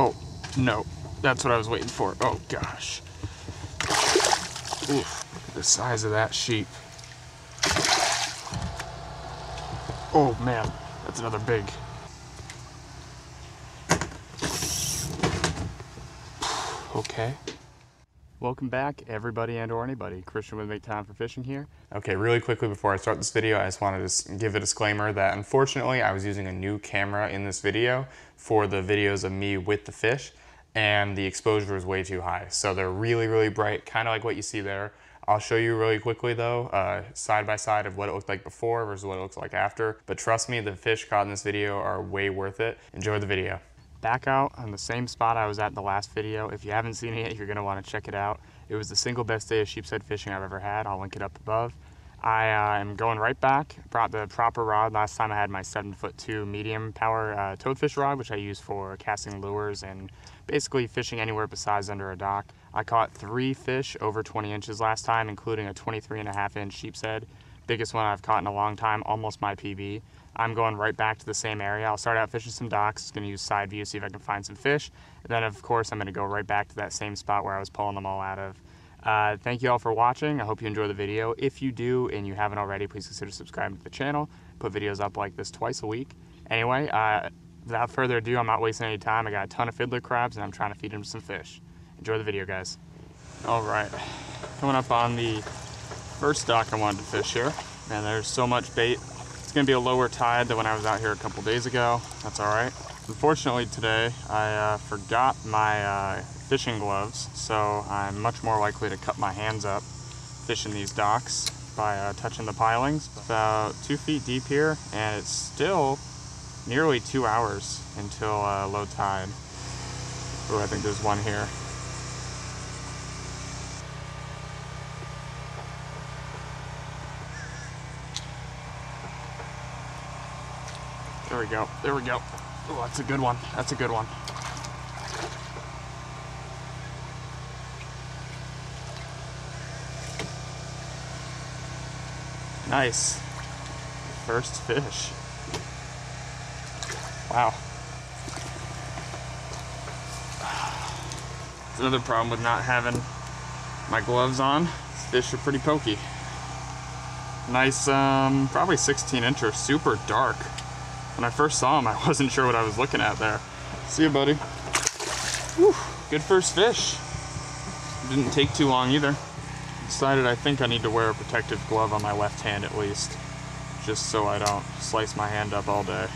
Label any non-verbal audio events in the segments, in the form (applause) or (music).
Oh, no. That's what I was waiting for. Oh, gosh. Oof, the size of that sheep. Oh, man. That's another big. (sighs) Okay. Welcome back, everybody and or anybody. Christian with Make Time for Fishing here. Okay, really quickly before I start this video, I just wanted to give a disclaimer that unfortunately I was using a new camera in this video for the videos of me with the fish, and the exposure is way too high. So they're really, really bright, kind of like what you see there. I'll show you really quickly though, uh, side by side of what it looked like before versus what it looks like after. But trust me, the fish caught in this video are way worth it. Enjoy the video back out on the same spot I was at in the last video. If you haven't seen it yet, you're gonna wanna check it out. It was the single best day of sheepshead fishing I've ever had. I'll link it up above. I uh, am going right back. Brought the proper rod. Last time I had my seven foot two medium power uh, toadfish rod, which I use for casting lures and basically fishing anywhere besides under a dock. I caught three fish over 20 inches last time, including a 23 and a half inch sheepshead. Biggest one I've caught in a long time, almost my PB. I'm going right back to the same area. I'll start out fishing some docks, gonna use side view, see if I can find some fish. And then of course I'm gonna go right back to that same spot where I was pulling them all out of. Uh, thank you all for watching. I hope you enjoy the video. If you do and you haven't already, please consider subscribing to the channel. Put videos up like this twice a week. Anyway, uh, without further ado, I'm not wasting any time. I got a ton of fiddler crabs and I'm trying to feed them some fish. Enjoy the video, guys. All right, coming up on the first dock I wanted to fish here. Man, there's so much bait it's gonna be a lower tide than when I was out here a couple days ago. That's all right. Unfortunately today, I uh, forgot my uh, fishing gloves, so I'm much more likely to cut my hands up fishing these docks by uh, touching the pilings. About two feet deep here, and it's still nearly two hours until uh, low tide. Oh, I think there's one here. Go. There we go. Oh, that's a good one. That's a good one. Nice. First fish. Wow. It's another problem with not having my gloves on. These fish are pretty pokey. Nice, um, probably 16 incher, super dark. When I first saw him, I (laughs) wasn't sure what I was looking at there. See you, buddy. Whew, good first fish. Didn't take too long either. Decided I think I need to wear a protective glove on my left hand at least, just so I don't slice my hand up all day.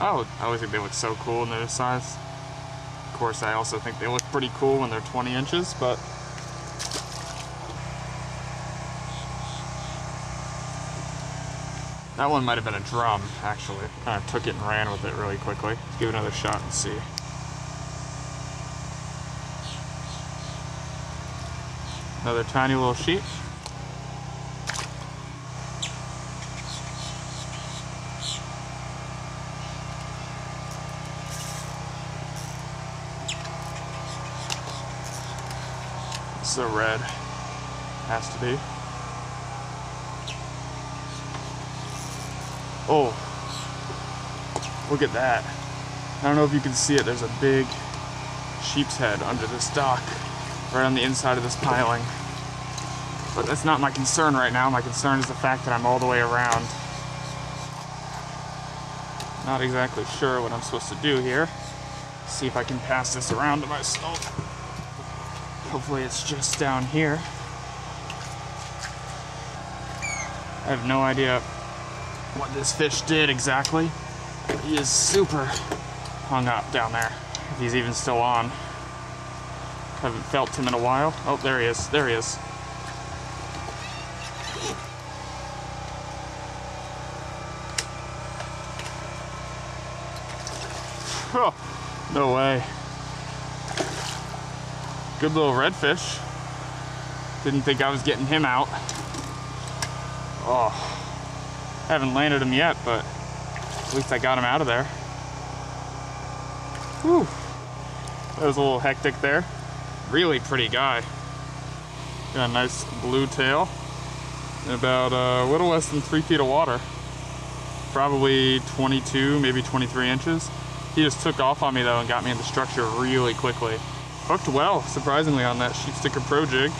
Oh, I always think they look so cool in their size course, I also think they look pretty cool when they're 20 inches, but that one might have been a drum, actually. Kind of took it and ran with it really quickly. Let's give it another shot and see. Another tiny little sheep. The red. Has to be. Oh, look at that. I don't know if you can see it. There's a big sheepshead under this dock, right on the inside of this piling. But that's not my concern right now. My concern is the fact that I'm all the way around. Not exactly sure what I'm supposed to do here. See if I can pass this around to myself. Hopefully it's just down here. I have no idea what this fish did exactly. He is super hung up down there, if he's even still on. Haven't felt him in a while. Oh, there he is. There he is. Oh, no way. Good little redfish. Didn't think I was getting him out. Oh, haven't landed him yet, but at least I got him out of there. Whew. That was a little hectic there. Really pretty guy. Got a nice blue tail. in about uh, a little less than three feet of water. Probably 22, maybe 23 inches. He just took off on me though and got me in the structure really quickly. Hooked well, surprisingly, on that sheep sticker pro jig.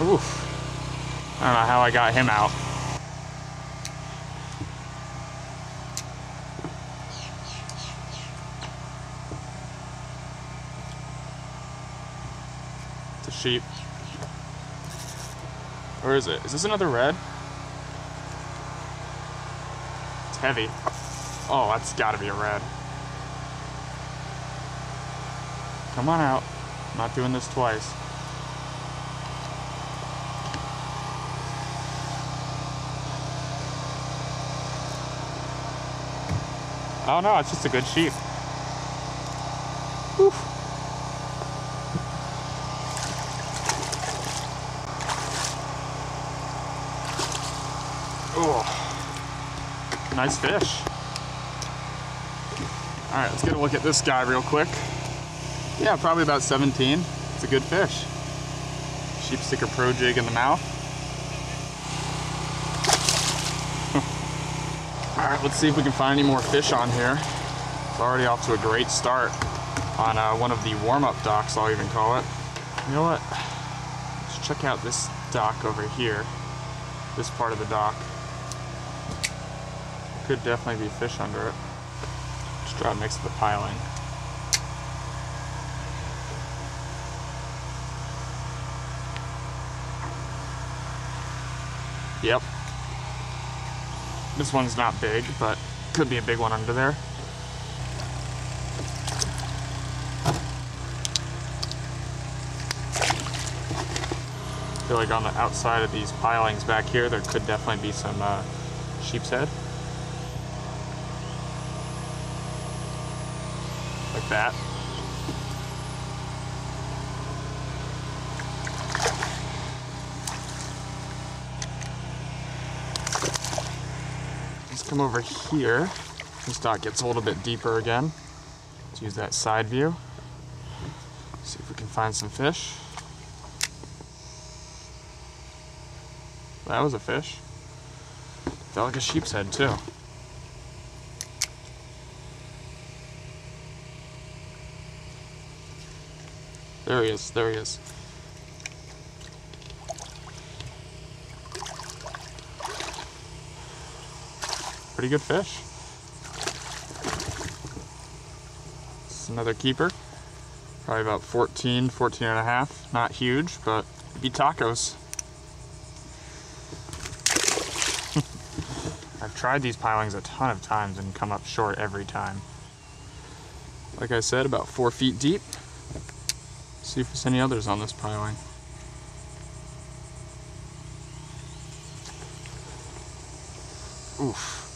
Oof. I don't know how I got him out. It's a sheep. Or is it? Is this another red? It's heavy. Oh, that's gotta be a red. Come on out. I'm not doing this twice. Oh no, it's just a good sheep. Whew. Oh, nice fish. All right, let's get a look at this guy real quick. Yeah, probably about 17. It's a good fish. Sheep sticker pro jig in the mouth. (laughs) All right, let's see if we can find any more fish on here. It's already off to a great start on uh, one of the warm-up docks, I'll even call it. You know what? Let's check out this dock over here. This part of the dock. Could definitely be fish under it. Just try to mix the piling. Yep, this one's not big, but could be a big one under there. Feel like on the outside of these pilings back here, there could definitely be some uh, sheepshead. Like that. Come over here. This dock gets a little bit deeper again. Let's use that side view. See if we can find some fish. That was a fish. Felt like a sheepshead too. There he is, there he is. Pretty good fish. It's another keeper. Probably about 14, 14 and a half. Not huge, but be tacos. (laughs) I've tried these pilings a ton of times and come up short every time. Like I said, about four feet deep. See if there's any others on this piling. Oof.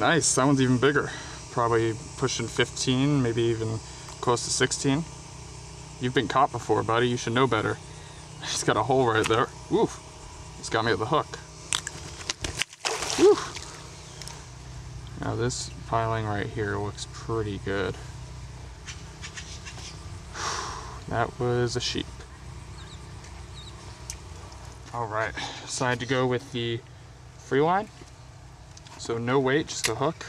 Nice, that one's even bigger. Probably pushing 15, maybe even close to 16. You've been caught before, buddy. You should know better. (laughs) He's got a hole right there. Oof. It's got me at the hook. Oof. Now this piling right here looks pretty good. (sighs) That was a sheep. All right, decided to go with the free line. So no weight, just a hook.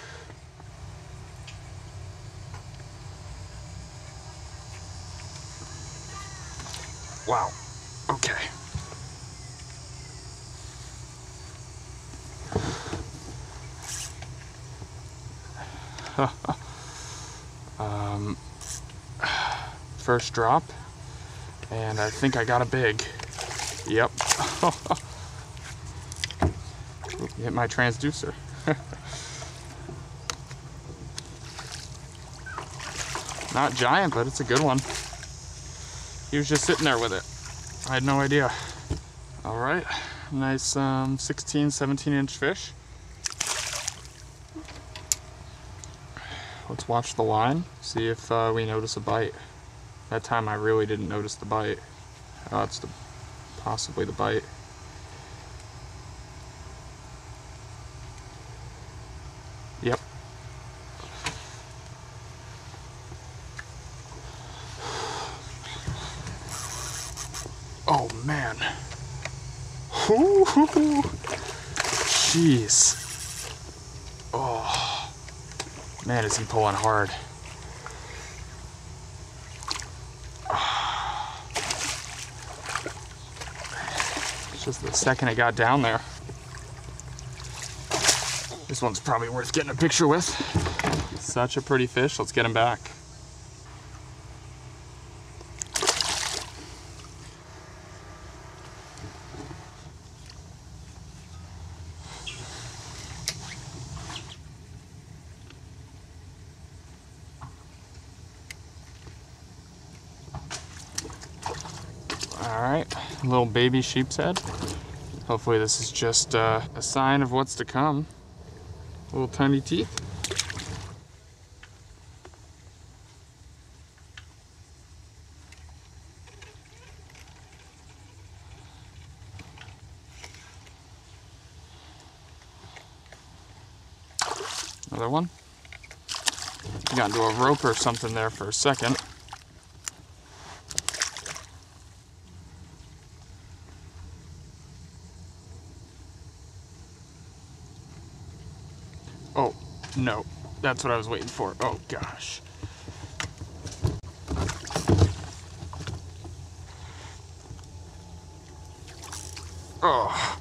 Wow, okay. (laughs) um, first drop, and I think I got a big. Yep. (laughs) Hit my transducer. (laughs) Not giant, but it's a good one. He was just sitting there with it. I had no idea. All right, nice um, 16, 17 inch fish. Let's watch the line, see if uh, we notice a bite. That time I really didn't notice the bite. Oh, that's the, possibly the bite. Yep. Oh man. Hoo jeez. Oh man, is he pulling hard? Just the second it got down there. This one's probably worth getting a picture with. Such a pretty fish. Let's get him back. All right, little baby sheepshead. Hopefully this is just uh, a sign of what's to come. Little tiny teeth. Another one. Got into a rope or something there for a second. Oh, no. That's what I was waiting for. Oh, gosh. Oh.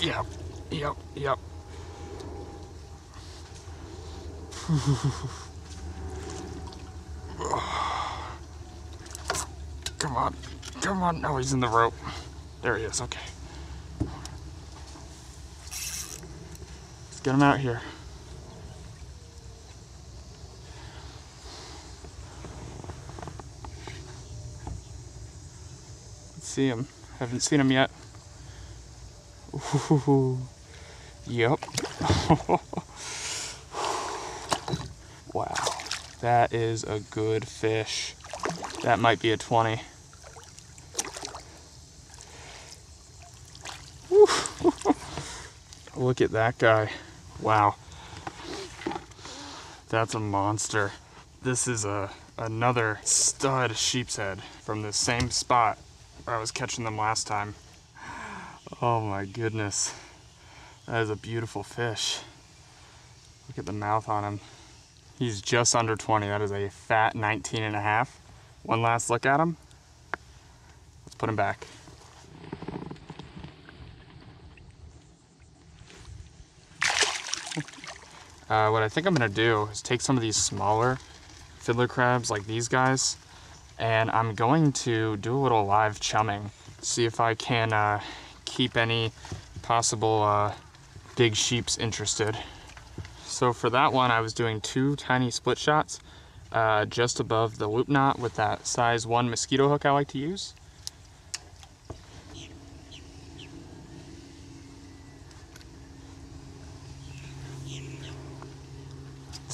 Yep, yep, yep. (laughs) Come on. Come on. No, he's in the rope. There he is. Okay. Get him out here. Let's see him. Haven't seen him yet. (laughs) Ooh. Yep. (laughs) wow. That is a good fish. That might be a 20. (laughs) Look at that guy. Wow. That's a monster. This is a another stud sheepshead from the same spot where I was catching them last time. Oh my goodness. That is a beautiful fish. Look at the mouth on him. He's just under 20. That is a fat 19 and a half. One last look at him. Let's put him back. Uh, what I think I'm gonna do is take some of these smaller fiddler crabs like these guys and I'm going to do a little live chumming. See if I can uh, keep any possible uh, big sheeps interested. So for that one, I was doing two tiny split shots uh, just above the loop knot with that size one mosquito hook I like to use.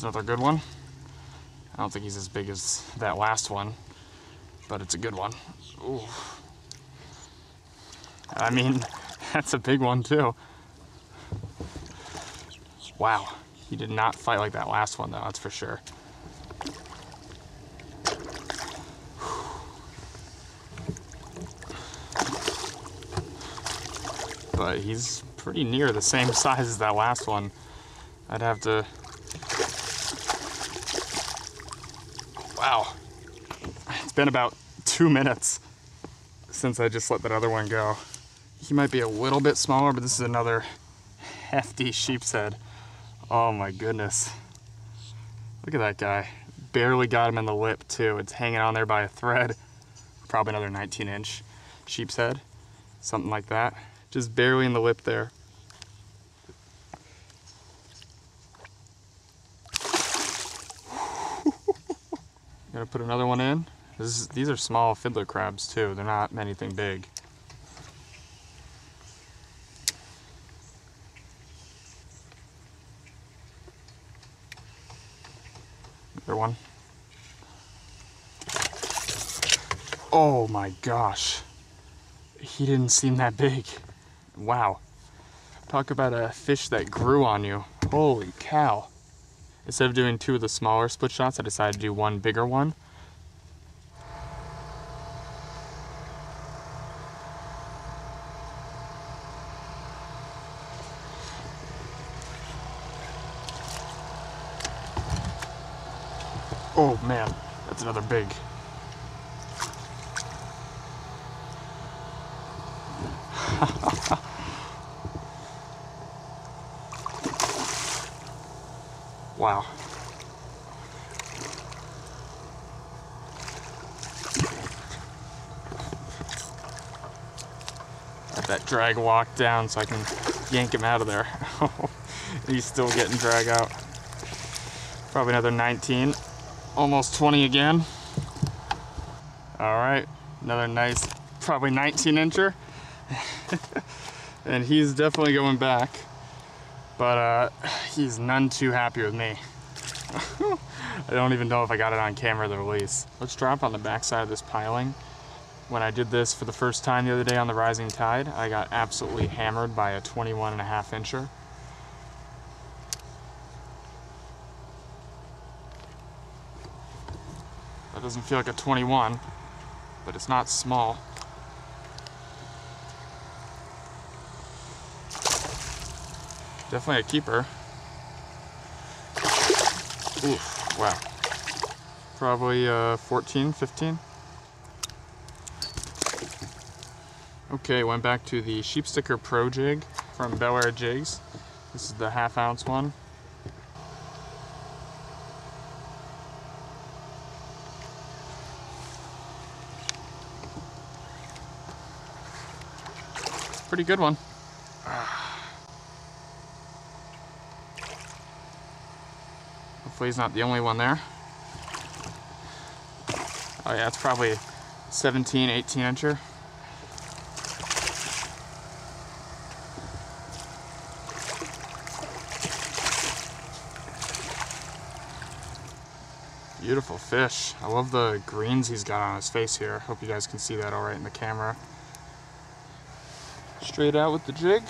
Another good one. I don't think he's as big as that last one, but it's a good one. Ooh. I mean, (laughs) that's a big one too. Wow, he did not fight like that last one though, that's for sure. But he's pretty near the same (laughs) size as that last one. I'd have to Wow. It's been about two minutes since I just let that other one go. He might be a little bit smaller, but this is another hefty sheepshead. Oh my goodness. Look at that guy. Barely got him in the lip too. It's hanging on there by a thread. Probably another 19 inch sheepshead. Something like that. Just barely in the lip there. (laughs) Gonna put another one in. Is, these are small fiddler crabs too. They're not anything big. Another one. Oh my gosh. He didn't seem that big. Wow. Talk about a fish that grew on you. Holy cow. Instead of doing two of the smaller split shots, I decided to do one bigger one. Oh man, that's another big. (laughs) wow. Let that drag walk down so I can yank him out of there. (laughs) He's still getting drag out. Probably another 19. Almost 20 again. All right, another nice, probably 19 incher. (laughs) and he's definitely going back, but uh, he's none too happy with me. (laughs) I don't even know if I got it on camera the release. Let's drop on the backside of this piling. When I did this for the first time the other day on the rising tide, I got absolutely hammered by a 21 and a half incher. Doesn't feel like a 21, but it's not small. Definitely a keeper. Oof, wow. Probably uh, 14, 15. Okay, went back to the Sheep Sticker Pro Jig from Bellaire Jigs. This is the half ounce one. Pretty good one. Hopefully he's not the only one there. Oh yeah, it's probably 17, 18 incher. Beautiful fish. I love the greens he's got on his face here. Hope you guys can see that all right in the camera. Straight out with the jig.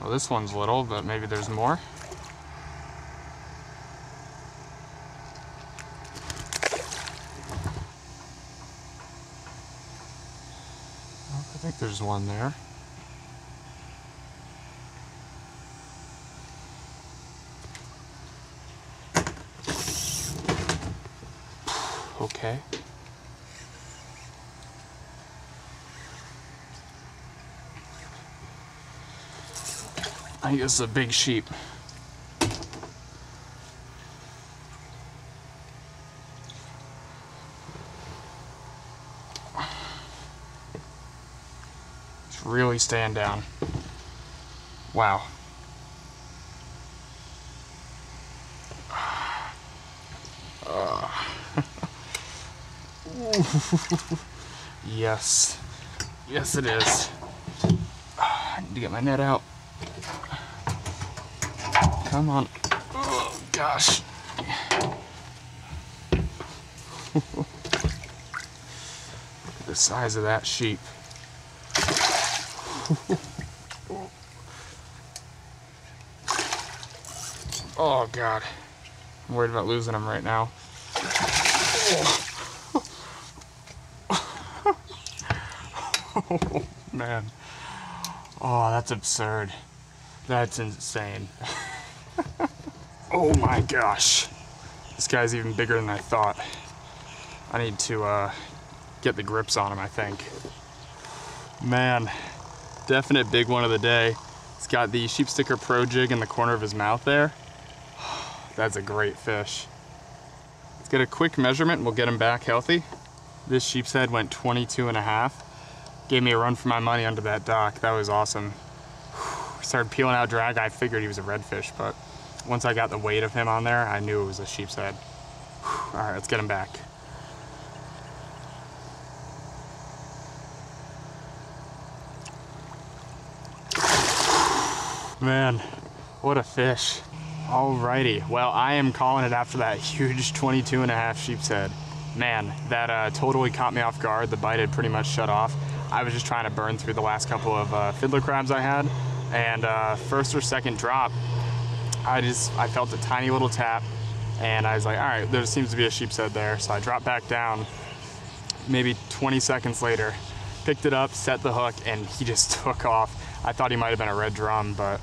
Well, this one's little, but maybe there's more. There's one there. Okay. I guess a big sheep. Staying down. Wow. (sighs) yes. Yes, it is. (sighs) I need to get my net out. Come on. Oh, gosh. (laughs) The size of that sheep. Oh, God. I'm worried about losing him right now. oh, (laughs) man. Oh, that's absurd. That's insane. (laughs) oh my gosh. This guy's even bigger than I thought. I need to uh, get the grips on him, I think. Man, definite big one of the day. He's got the Sheep Sticker Pro Jig in the corner of his mouth there. (sighs) That's a great fish. Let's get a quick measurement we'll get him back healthy. This sheepshead went 22 and a half. Gave me a run for my money under that dock. That was awesome. (sighs) Started peeling out drag. I figured he was a redfish, but once I got the weight of him on there, I knew it was a sheepshead. (sighs) All right, let's get him back. Man, what a fish. Alrighty, well, I am calling it after that huge 22 and a half sheepshead. Man, that uh, totally caught me off guard. The bite had pretty much shut off. I was just trying to burn through the last couple of uh, fiddler crabs I had. And uh, first or second drop, I just, I felt a tiny little tap And I was like, all right, there seems to be a sheepshead there. So I dropped back down. Maybe 20 seconds later, picked it up, set the hook, and he just (laughs) took off. I thought he might have been a red drum, but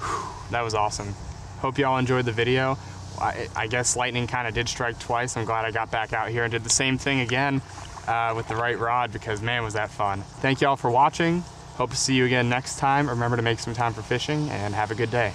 whew, that was awesome. Hope y'all enjoyed the video. I, I guess lightning kind of did strike twice. I'm glad I got back out here and did the same thing again uh, with the right rod because man, was that fun. Thank y'all for watching. Hope to see you again next time. Remember to make some time for fishing and have a good day.